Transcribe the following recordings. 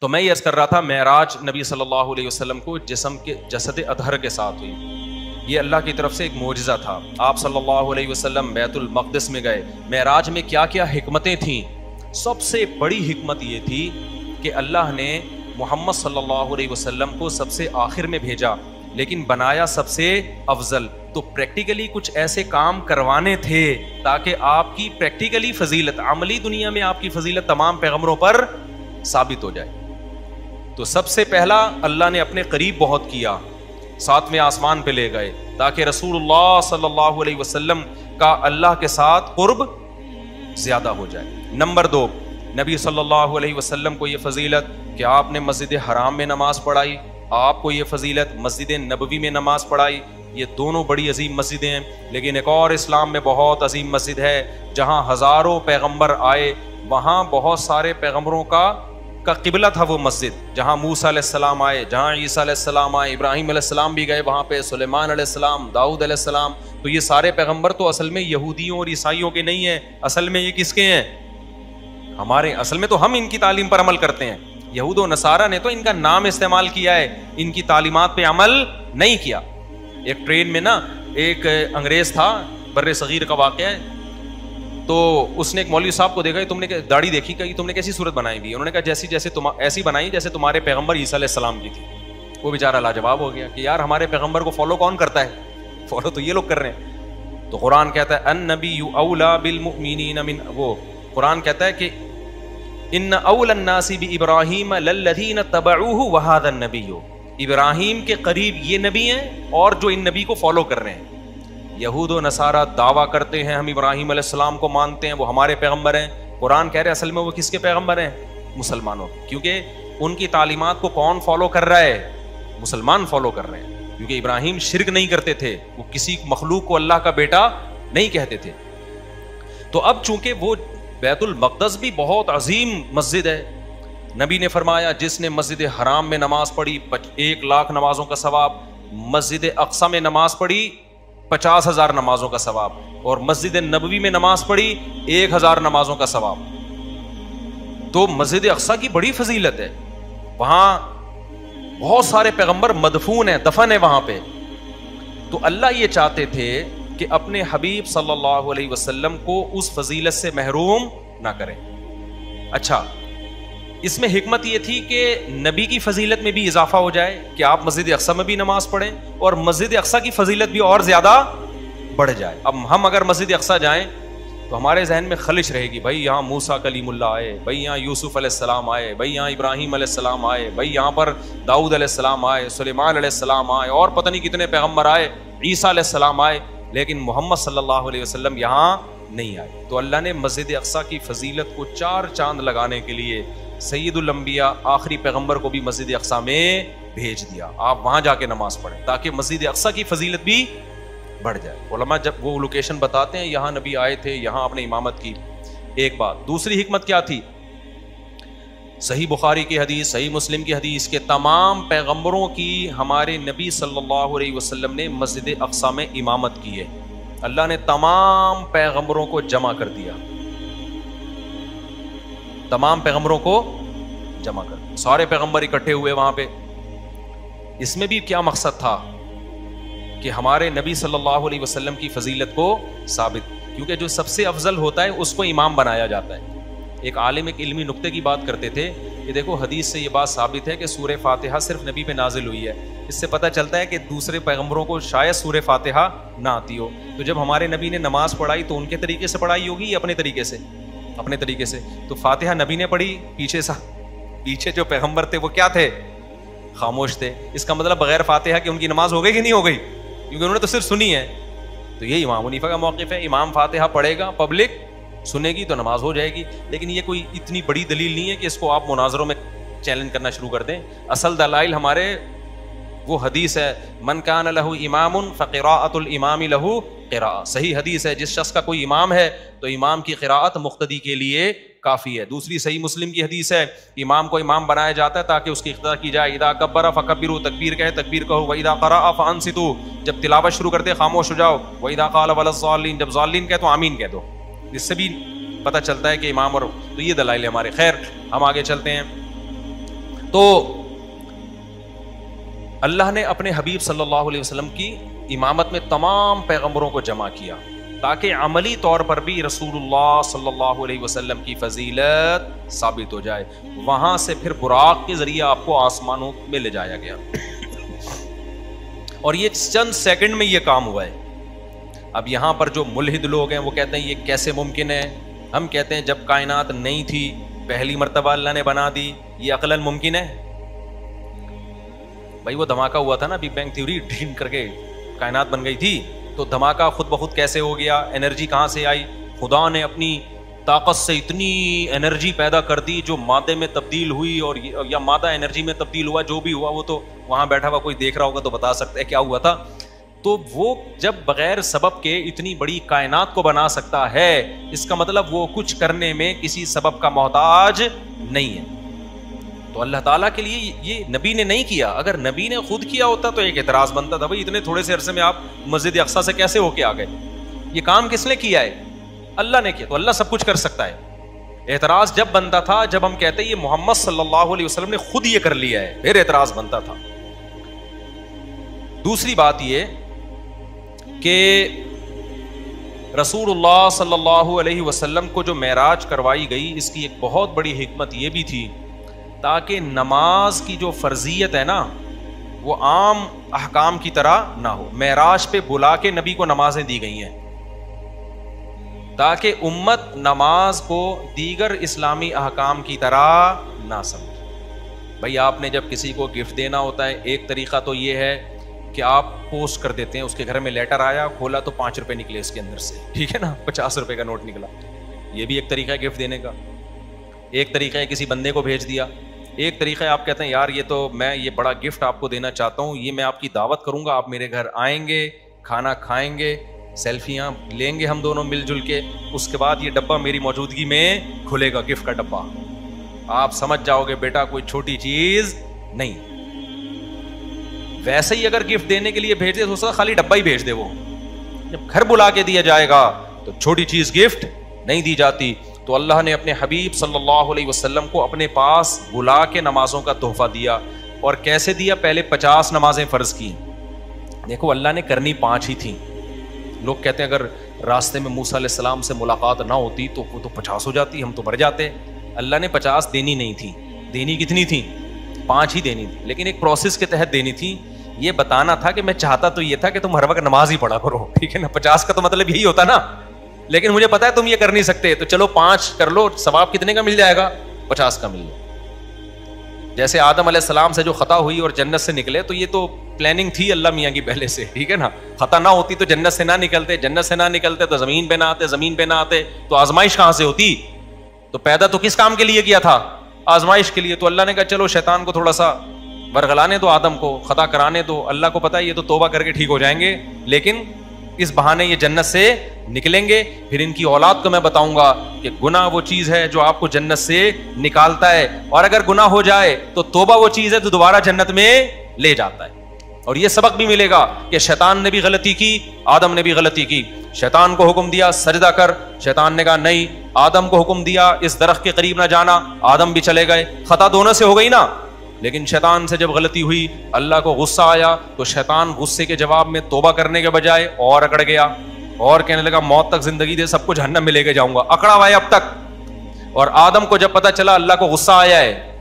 تو میں یہ عرض کر رہا تھا، معراج نبی صلی اللہ علیہ وسلم کو جسم کے جسد ادہر کے ساتھ ہوئی۔ یہ اللہ کی طرف سے ایک معجزہ تھا۔ آپ صلی اللہ علیہ وسلم بیت المقدس میں گئے۔ معراج میں کیا کیا حکمتیں تھیں؟ سب سے بڑی حکمت یہ تھی کہ اللہ نے محمد صلی اللہ علیہ وسلم کو سب سے آخر میں بھیجا، لیکن بنایا سب سے افضل۔ تو پریکٹیکلی کچھ ایسے کام کروانے تھے تاکہ آپ کی پریکٹیکلی فضیلت، عملی دنیا میں آپ کی فضیلت تمام پیغمبروں پر ثابت ہو جائے۔ تو سب سے پہلا اللہ نے اپنے قریب بہت کیا ساتویں آسمان پہ لے گئے، تاکہ رسول اللہ صلی اللہ علیہ وسلم کا اللہ کے ساتھ قرب زیادہ ہو جائے۔ نمبر دو، نبی صلی اللہ علیہ وسلم کو یہ فضیلت کہ آپ نے مسجد حرام میں نماز پڑھائی، آپ کو یہ فضیلت مسجد نبوی میں نماز پڑھائی۔ یہ دونوں بڑی عظیم مسجدیں ہیں، لیکن ایک اور اسلام میں بہت عظیم مسجد ہے، جہاں ہزاروں پیغمبر آئے، وہاں بہت سارے پیغمبروں کا کا قبلہ تھا وہ مسجد، جہاں موسا علیہ السلام آئے، جہاں عیسیٰ علیہ السلام آئے، ابراہیم علیہ السلام بھی گئے وہاں پہ، سلیمان علیہ السلام، داؤد علیہ السلام۔ تو یہ سارے پیغمبر تو اصل میں یہودیوں اور عیسائیوں کے نہیں ہیں، اصل میں یہ کس کے ہیں؟ ہمارے، اصل میں تو ہم ان کی تعلیم پر عمل کرتے ہیں۔ یہود و نصارہ نے تو ان کا نام استعمال کیا ہے، ان کی تعلیمات پہ عمل نہیں کیا۔ ایک ٹرین میں نا، ایک انگریز تھا، بر صغیر کا واقعہ ہے۔ تو اس نے ایک مولوی صاحب کو دیکھا کہ تم نے داڑھی دیکھی، کہ تم نے کیسی صورت بنائی ہوئی انہوں نے کہا، جیسی جیسے تم ایسی بنائی، جیسے تمہارے پیغمبر عیسیٰ علیہ السلام جی کی تھی وہ بیچارہ لاجواب ہو گیا کہ یار، ہمارے پیغمبر کو فالو کون کرتا ہے؟ فالو تو یہ لوگ کر رہے ہیں۔ تو قرآن کہتا ہے ان نبی اولا بالمؤمنین من وہ قرآن کہتا ہے کہ، ان اول الناس ابراہیم للذین تبعوه وهذا النبی. ابراہیم کے قریب یہ نبی ہیں اور جو ان نبی کو فالو کر رہے ہیں۔ یہود و نصارہ دعویٰ کرتے ہیں، ہم ابراہیم علیہ السلام کو مانتے ہیں، وہ ہمارے پیغمبر ہیں۔ قرآن کہہ رہے اصل میں وہ کس کے پیغمبر ہیں؟ مسلمانوں کیونکہ ان کی تعلیمات کو کون فالو کر رہا ہے؟ مسلمان فالو کر رہے ہیں۔ کیونکہ ابراہیم شرک نہیں کرتے تھے، وہ کسی مخلوق کو اللہ کا بیٹا نہیں کہتے تھے۔ تو اب چونکہ وہ بیت المقدس بھی بہت عظیم مسجد ہے، نبی نے فرمایا، جس نے مسجد حرام میں نماز پڑھی ایک لاکھ نمازوں کا ثواب، مسجد اقسا میں نماز پڑھی پچاس ہزار نمازوں کا ثواب اور مسجد نبوی میں نماز پڑھی، ایک ہزار نمازوں کا ثواب۔ تو مسجد اقسا کی بڑی فضیلت ہے۔ وہاں بہت سارے پیغمبر مدفون ہیں، دفن ہے وہاں پہ۔ تو اللہ یہ چاہتے تھے کہ اپنے حبیب صلی اللہ علیہ وسلم کو اس فضیلت سے محروم نہ کریں۔ اچھا اس میں حکمت یہ تھی کہ نبی کی فضیلت میں بھی اضافہ ہو جائے کہ آپ مسجد اقسا میں بھی نماز پڑھیں اور مسجد اقسا کی فضیلت بھی اور زیادہ بڑھ جائے۔ اب ہم اگر مسجد اقسا جائیں تو ہمارے ذہن میں خلش رہے گی، بھائی یہاں موسا کلیم اللہ آئے، بھائی یہاں یوسف علیہ السلام آئے، بھائی یہاں ابراہیم علیہ السلام آئے، بھائی یہاں پر داؤد علیہ السلام آئے، سلیمان علیہ السلام آئے، اور پتہ نہیں کتنے پیغمبر آئے، عیسیٰ علیہ السلام آئے، لیکن محمد صلی اللہ علیہ وسلم یہاں نہیں آئے۔ تو اللہ نے مسجد اقسا کی فضیلت کو چار چاند لگانے کے لیے سید الانبیاء آخری پیغمبر کو بھی مسجد اقسا میں بھیج دیا۔ آپ وہاں جا کے نماز پڑھیں تاکہ مسجد اقسا کی فضیلت بھی بڑھ جائے۔ علماء جب وہ لوکیشن بتاتے ہیں، یہاں نبی آئے تھے، یہاں آپ نے امامت کی۔ ایک بات، دوسری حکمت کیا تھی؟ صحیح بخاری کی حدیث، صحیح مسلم کی حدیث کے تمام پیغمبروں کی ہمارے نبی صلی اللہ علیہ وسلم نے مسجد اقسا میں امامت کی ہے۔ اللہ نے تمام پیغمبروں کو جمع کر دیا۔ تمام پیغمبروں کو جمع کر سارے پیغمبر اکٹھے ہوئے وہاں پہ۔ اس میں بھی کیا مقصد تھا کہ ہمارے نبی صلی اللہ علیہ وسلم کی فضیلت کو ثابت، کیونکہ جو سب سے افضل ہوتا ہے، اس کو امام بنایا جاتا ہے۔ ایک عالم ایک علمی نقطے کی بات کرتے تھے کہ دیکھو، حدیث سے یہ بات ثابت ہے کہ سورہ فاتحہ صرف نبی پہ نازل ہوئی ہے۔ اس سے پتہ چلتا ہے کہ دوسرے پیغمبروں کو شاید سورہ فاتحہ نہ آتی ہو۔ تو جب ہمارے نبی نے نماز پڑھائی تو ان کے طریقے سے پڑھائی ہوگی یا اپنے طریقے سے؟ اپنے طریقے سے۔ تو فاتحہ نبی نے پڑھی، پیچھے سا۔ پیچھے جو پیغمبر تھے، وہ کیا تھے؟ خاموش تھے۔ اس کا مطلب بغیر فاتحہ کہ ان کی نماز ہو گئی کہ نہیں ہو گئی؟ کیونکہ انہوں نے تو صرف سنی ہے۔ تو یہ امام منیفا کا موقف ہے۔ امام فاتحہ پڑھے گا پبلک سنے گی تو نماز ہو جائے گی۔ لیکن یہ کوئی اتنی بڑی دلیل نہیں ہے کہ اس کو آپ مناظروں میں چیلنج کرنا شروع کر دیں۔ اصل دلائل ہمارے وہ حدیث ہے، من کان لہو امام فقراۃ الامام لہو قرا صحیح حدیث ہے، جس شخص کا کوئی امام ہے تو امام کی قراءت مقتدی کے لیے کافی ہے۔ دوسری صحیح مسلم کی حدیث ہے، امام کو امام بنایا جاتا ہے تاکہ اس کی اقتدا کی جائے۔ ادا کبر فکبر تکبیر کہے، تکبیر کہو۔ وہ ادا قرا فن ستو جب تلاوت شروع کرتے خاموش ہو جاؤ۔ وہ ادا قال ولین جب ظالین کہہ تو آمین کہہ دو۔ اس سے بھی پتہ چلتا ہے کہ امام اور، تو یہ دلائل ہمارے۔ خیر، ہم آگے چلتے ہیں۔ تو اللہ نے اپنے حبیب صلی اللہ علیہ وسلم کی امامت میں تمام پیغمبروں کو جمع کیا تاکہ عملی طور پر بھی رسول اللہ صلی اللہ علیہ وسلم کی فضیلت ثابت ہو جائے۔ وہاں سے پھر براق کے ذریعے آپ کو آسمانوں میں لے جایا گیا۔ اور یہ چند سیکنڈ میں یہ کام ہوا ہے۔ اب یہاں پر جو ملحد لوگ ہیں وہ کہتے ہیں یہ کیسے ممکن ہے؟ ہم کہتے ہیں جب کائنات نہیں تھی، پہلی مرتبہ اللہ نے بنا دی، یہ عقل ممکن ہے؟ بھائی وہ دھماکہ ہوا تھا نا بگ بینگ تھیوری ڈھین کر کے کائنات بن گئی تھی۔ تو دھماکہ خود بخود کیسے ہو گیا؟ انرجی کہاں سے آئی؟ خدا نے اپنی طاقت سے اتنی انرجی پیدا کر دی جو مادے میں تبدیل ہوئی اور یا مادہ انرجی میں تبدیل ہوا، جو بھی ہوا، وہ تو وہاں بیٹھا ہوا کوئی دیکھ رہا ہوگا تو بتا سکتا ہے کیا ہوا تھا۔ تو وہ جب بغیر سبب کے اتنی بڑی کائنات کو بنا سکتا ہے، اس کا مطلب وہ کچھ کرنے میں کسی سبب کا محتاج نہیں ہے۔ تو اللہ تعالیٰ کے لیے یہ نبی نے نہیں کیا۔ اگر نبی نے خود کیا ہوتا تو ایک اعتراض بنتا تھا، بھائی اتنے تھوڑے سے عرصے میں آپ مسجد اقسا سے کیسے ہو کے آ گئے؟ یہ کام کس نے کیا ہے؟ اللہ نے کیا، تو اللہ سب کچھ کر سکتا ہے۔ اعتراض جب بنتا تھا، جب ہم کہتے یہ محمد صلی اللہ علیہ وسلم نے خود یہ کر لیا ہے، پھر اعتراض بنتا تھا۔ دوسری بات یہ کہ رسول اللہ صلی اللہ علیہ وسلم کو جو معراج کروائی گئی، اس کی ایک بہت بڑی حکمت یہ بھی تھی تاکہ نماز کی جو فرضیت ہے نا، وہ عام احکام کی طرح نہ ہو۔ معراج پہ بلا کے نبی کو نمازیں دی گئی ہیں۔ تاکہ امت نماز کو دیگر اسلامی احکام کی طرح نہ سمجھے۔ بھائی، آپ نے جب کسی کو گفٹ دینا ہوتا ہے، ایک طریقہ تو یہ ہے کہ آپ پوسٹ کر دیتے ہیں، اس کے گھر میں لیٹر آیا، کھولا تو پانچ روپے نکلے اس کے اندر سے۔ ٹھیک ہے نا؟ پچاس روپے کا نوٹ نکلا۔ یہ بھی ایک طریقہ ہے گفٹ دینے کا۔ ایک طریقہ ہے کسی بندے کو بھیج دیا۔ ایک طریقہ آپ کہتے ہیں، یار، یہ تو میں یہ بڑا گفٹ آپ کو دینا چاہتا ہوں، یہ میں آپ کی دعوت کروں گا، آپ میرے گھر آئیں گے، کھانا کھائیں گے سیلفیاں لیں گے ہم دونوں مل جل کے، اس کے بعد یہ ڈبہ میری موجودگی میں کھلے گا گفٹ کا ڈبہ۔ آپ سمجھ جاؤ گے، بیٹا، کوئی چھوٹی چیز نہیں۔ ویسے ہی اگر گفٹ دینے کے لیے بھیج دے تو خالی ڈبا ہی بھیج دے وہ۔ جب گھر بلا کے دیا جائے گا، تو چھوٹی چیز گفٹ نہیں دی جاتی۔ تو اللہ نے اپنے حبیب صلی اللہ علیہ وسلم کو اپنے پاس بلا کے نمازوں کا تحفہ دیا اور کیسے دیا؟ پہلے پچاس نمازیں فرض کی دیکھو، اللہ نے کرنی پانچ ہی تھیں۔ لوگ کہتے ہیں اگر راستے میں موسا علیہ السلام سے ملاقات نہ ہوتی تو وہ تو پچاس ہو جاتی، ہم تو بڑھ جاتے۔ اللہ نے پچاس دینی نہیں تھی دینی کتنی تھی پانچ ہی دینی تھی لیکن ایک پروسیس کے تحت دینی تھی یہ بتانا تھا کہ میں چاہتا تو یہ تھا کہ تم ہر وقت نماز ہی پڑھا کرو۔ ٹھیک ہے نا؟ پچاس کا تو مطلب یہی ہوتا نا۔ لیکن مجھے پتا ہے تم یہ کر نہیں سکتے، تو چلو پانچ کر لو، ثواب کتنے کا مل جائے گا؟ پچاس کا مل جائے جیسے آدم علیہ السلام سے جو خطا ہوئی اور جنت سے نکلے، تو یہ تو پلاننگ تھی اللہ میاں کی پہلے سے، ٹھیک ہے نا؟ خطا نہ ہوتی تو جنت سے نہ نکلتے، جنت سے نہ نکلتے تو زمین پہ نہ آتے، زمین پہ نہ آتے، تو آزمائش کہاں سے ہوتی؟ تو پیدا تو کس کام کے لیے کیا تھا؟ آزمائش کے لیے۔ تو اللہ نے کہا، چلو شیطان کو تھوڑا سا ورگلانے دو، آدم کو خطا کرانے دو۔ اللہ کو پتا یہ تو توبہ کر کے ٹھیک ہو جائیں گے، لیکن اس بہانے یہ جنت سے نکلیں گے۔ پھر ان کی اولاد کو میں بتاؤں گا کہ گنا وہ چیز ہے جو آپ کو جنت سے نکالتا ہے۔ اور اگر گنا ہو جائے تو توبہ وہ چیز ہے تو دوبارہ جنت میں لے جاتا ہے۔ اور یہ سبق بھی ملے گا کہ شیطان نے بھی غلطی کی، آدم نے بھی غلطی کی۔ شیطان کو حکم دیا، سجدہ کر۔ شیطان نے کہا، نہیں، آدم کو حکم دیا، اس درخت کے قریب نہ جانا۔ آدم بھی چلے گئے۔ خطا دونوں سے ہو گئی نا؟ لیکن شیطان سے جب غلطی ہوئی، اللہ کو غصہ آیا، تو شیطان غصے کے جواب میں توبہ کرنے کے بجائے اور اکڑ گیا۔ اور کہنے لگا، موت تک زندگی دے، سب کچھ ہنم ملے کے جاؤں گا۔ اکڑا ہوا ہے اب تک۔ اور آدم کو جب پتا چلا اللہ کو غصہ آیا ہے،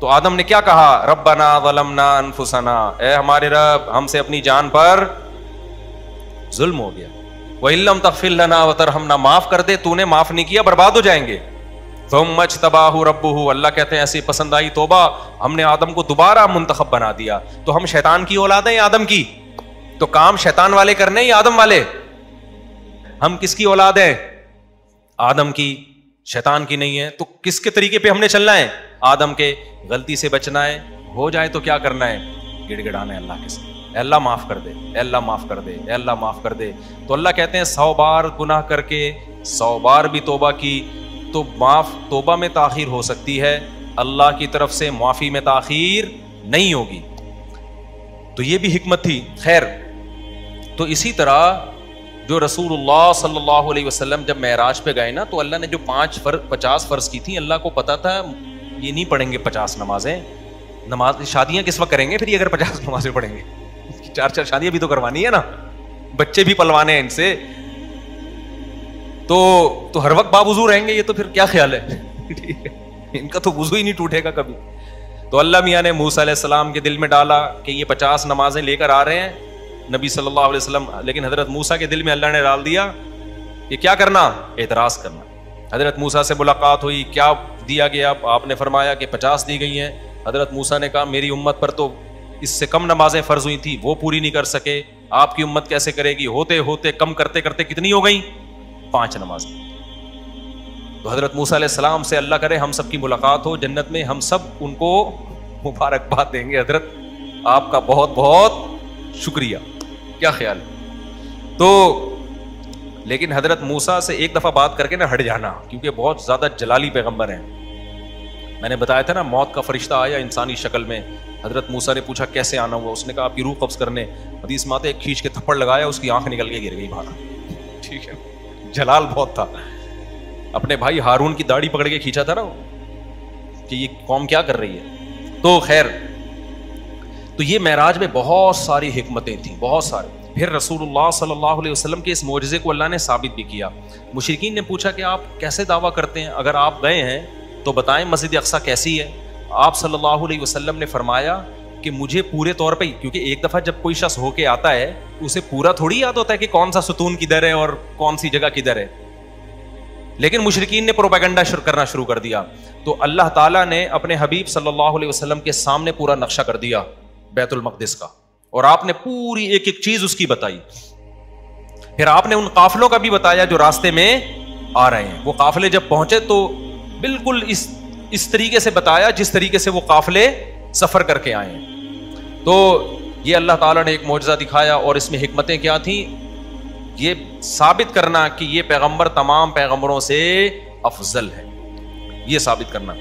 تو آدم نے کیا کہا؟ ربنا ظلمنا انفسنا۔ اے ہمارے رب، ہم سے اپنی جان پر ظلم ہو گیا۔ وہ علم تفل لنا وطر ہم نہ معاف کر دے، تو نے معاف نہیں کیا، برباد ہو جائیں گے۔ مچ تباہ رب اللہ کہتے ہیں، ایسی پسند آئی، توبہ۔ ہم نے آدم کو دوبارہ منتخب بنا دیا۔ تو ہم شیطان کی اولاد ہیں آدم کی؟ تو کام شیطان والے کرنے یا آدم والے؟ ہم کس کی اولاد ہیں؟ آدم کی۔ شیطان کی نہیں ہے۔ تو کس کے طریقے پہ ہم نے چلنا ہے؟ آدم کے۔ غلطی سے بچنا ہے۔ ہو جائے تو کیا کرنا ہے؟ گڑ گڑانا ہے اللہ کے ساتھ۔ اے اللہ، معاف کر دے۔ اے اللہ، معاف کر دے۔ اے اللہ، معاف کر دے۔ تو اللہ کہتے ہیں، سو بار گناہ کر کے، سو بار بھی توبہ کی۔ تو معاف، توبہ میں تاخیر ہو سکتی ہے۔ اللہ کی طرف سے معافی میں تاخیر نہیں ہوگی۔ تو یہ بھی حکمت تھی۔ خیر، تو اسی طرح جو رسول اللہ صلی اللہ علیہ وسلم جب معراج پہ گئے نا، تو اللہ نے جو پانچ فر، پچاس فرض کی تھی اللہ کو پتا تھا یہ نہیں پڑھیں گے پچاس نمازیں۔ نماز، شادیاں کس وقت کریں گے؟ پھر یہ اگر پچاس نمازیں پڑھیں گے۔ چار چار شادیاں بھی تو کروانی ہے نا۔ بچے بھی پلوانے ہیں ان سے۔ تو تو ہر وقت بابوزو رہیں گے، یہ تو پھر کیا خیال ہے؟ ان کا تو وضو ہی نہیں ٹوٹے گا کبھی۔ تو اللہ میاں نے موسا علیہ السلام کے دل میں ڈالا کہ یہ پچاس نمازیں لے کر آ رہے ہیں۔ نبی صلی اللہ علیہ وسلم، لیکن حضرت موسا کے دل میں اللہ نے ڈال دیا کہ کیا کرنا؟ اعتراض کرنا۔ حضرت موسا سے ملاقات ہوئی، کیا دیا گیا؟ آپ نے فرمایا کہ پچاس دی گئی ہیں۔ حضرت موسا نے کہا، میری امت پر تو اس سے کم نمازیں فرض ہوئی تھی وہ پوری نہیں کر سکے۔ آپ کی امت کیسے کرے گی؟ ہوتے ہوتے، کم کرتے کرتے کتنی ہو گئی پانچ نماز۔ تو حضرت موسا علیہ السلام سے اللہ کرے ہم سب کی ملاقات ہو، جنت میں ہم سب ان کو مبارکباد دیں گے۔ حضرت، آپ کا بہت بہت شکریہ۔ کیا خیال؟ تو لیکن حضرت موسا سے ایک دفعہ بات کر کے نا ہٹ جانا، کیونکہ بہت زیادہ جلالی پیغمبر ہیں۔ میں نے بتایا تھا نا، موت کا فرشتہ آیا انسانی شکل میں۔ حضرت موسا نے پوچھا، کیسے آنا ہوا؟ اس نے کہا، آپ کی روح قبض کرنے۔ حدیث ماتے ایک کھینچ کے تھپڑ لگایا، اس کی آنکھ نکل کے گر گئی باہر ٹھیک ہے۔ جلال بہت تھا۔ اپنے بھائی ہارون کی داڑھی پکڑ کے کھینچا تھا نا کہ یہ قوم کیا کر رہی ہے؟ تو خیر، تو یہ معراج میں بہت ساری حکمتیں تھیں، بہت ساری۔ پھر رسول اللہ صلی اللہ علیہ وسلم کے اس معجزے کو اللہ نے ثابت بھی کیا۔ مشرقین نے پوچھا کہ آپ کیسے دعویٰ کرتے ہیں؟ اگر آپ گئے ہیں تو بتائیں مسجد اقسا کیسی ہے؟ آپ صلی اللہ علیہ وسلم نے فرمایا کہ مجھے پورے طور پہ کیونکہ ایک دفعہ جب کوئی شخص ہو کے آتا ہے، اسے پورا تھوڑی یاد ہوتا ہے کہ کون سا ستون کدھر ہے اور کون سی جگہ کدھر ہے۔ لیکن مشرقین نے پروپیگنڈا کرنا شروع کر دیا۔ تو اللہ تعالیٰ نے اپنے حبیب صلی اللہ علیہ وسلم کے سامنے پورا نقشہ کر دیا بیت المقدس کا۔ اور آپ نے پوری ایک ایک چیز اس کی بتائی۔ پھر آپ نے ان قافلوں کا بھی بتایا جو راستے میں آ رہے ہیں۔ وہ قافلے جب پہنچے تو بالکل اس اس طریقے سے بتایا جس طریقے سے وہ قافلے سفر کر کے آئے ہیں۔ تو یہ اللہ تعالیٰ نے ایک معجزہ دکھایا اور اس میں حکمتیں کیا تھیں؟ یہ ثابت کرنا کہ یہ پیغمبر تمام پیغمبروں سے افضل ہے۔ یہ ثابت کرنا۔